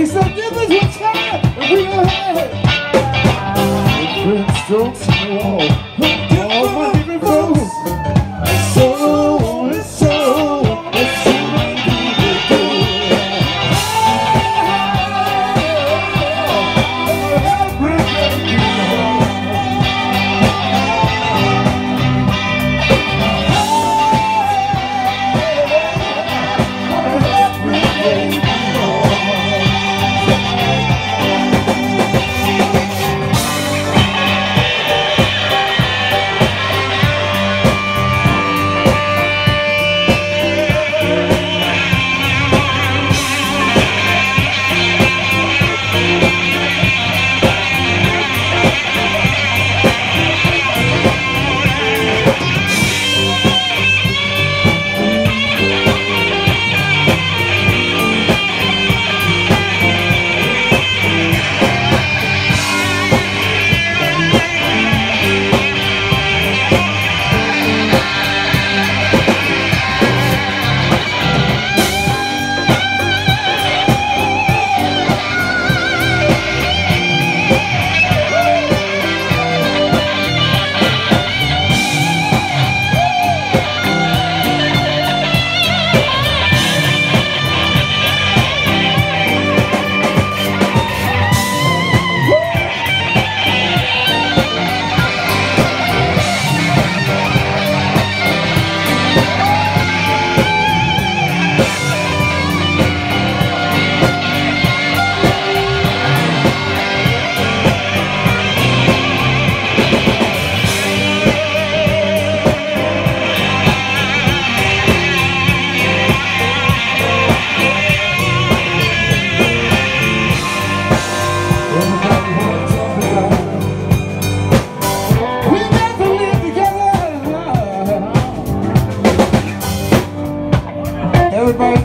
Makes no difference what time we gonna have. Different strokes in the wall.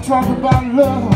Talk about love.